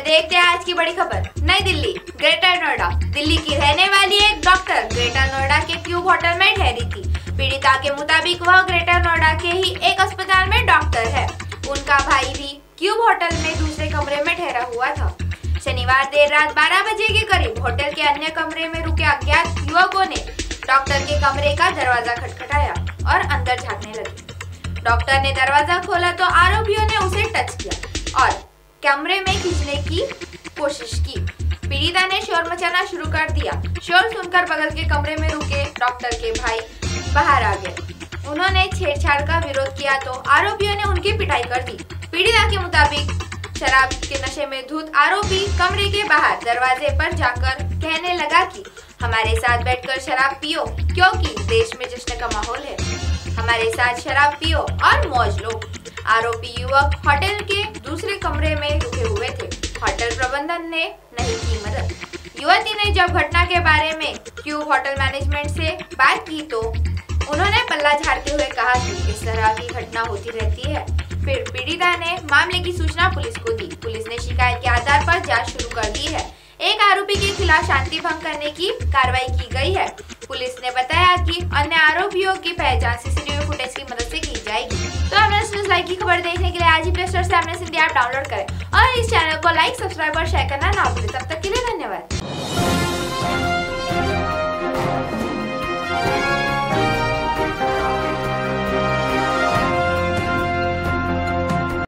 देखते हैं आज की बड़ी खबर। नई दिल्ली, ग्रेटर नोएडा। दिल्ली की रहने वाली एक डॉक्टर ग्रेटर नोएडा के क्यूब होटल में ठहरी थी। पीड़िता के मुताबिक वह ग्रेटर नोएडा के ही एक अस्पताल में डॉक्टर है। उनका भाई भी क्यूब होटल में दूसरे कमरे में ठहरा हुआ था। शनिवार देर रात 12 बजे के करीब होटल के अन्य कमरे में रुके अज्ञात युवकों ने डॉक्टर के कमरे का दरवाज़ा खटखटाया और अंदर झांकने लगे। डॉक्टर ने दरवाज़ा खोला तो आरोपियों कमरे में खींचने की कोशिश की। पीड़िता ने शोर मचाना शुरू कर दिया। शोर सुनकर बगल के कमरे में रुके डॉक्टर के भाई बाहर आ गए। उन्होंने छेड़छाड़ का विरोध किया तो आरोपियों ने उनकी पिटाई कर दी। पीड़िता के मुताबिक शराब के नशे में धूत आरोपी कमरे के बाहर दरवाजे पर जाकर कहने लगा कि, हमारे साथ बैठकर शराब पियो, क्योंकि देश में जश्न का माहौल है। हमारे साथ शराब पियो और मौज लो। आरोपी युवक होटल के दूसरे कमरे में रुके हुए थे। होटल प्रबंधन ने नहीं की मदद। युवती ने जब घटना के बारे में क्यूब होटल मैनेजमेंट से बात की तो उन्होंने पल्ला झाड़ते हुए कहा कि इस तरह की घटना होती रहती है। फिर पीड़िता ने मामले की सूचना पुलिस को दी। पुलिस ने शिकायत के आधार पर जाँच शुरू कर दी है। एक आरोपी के खिलाफ शांति भंग करने की कार्रवाई की गई है। पुलिस ने बताया कि अन्य आरोपियों की पहचान सीसीटीवी फुटेज की मदद से की लाइक की खबर देखने के लिए आज ही प्ले स्टोर से अपने सिंधी ऐप डाउनलोड करें। और इस चैनल को लाइक सब्सक्राइब और शेयर करना ना भूलें। तब तक के लिए